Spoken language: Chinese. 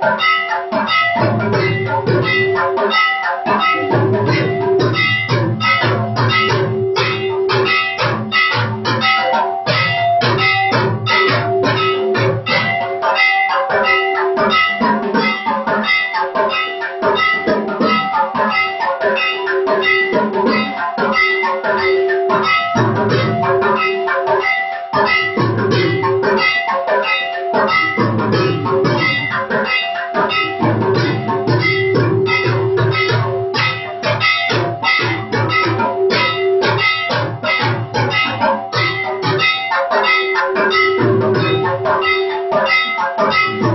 Música you.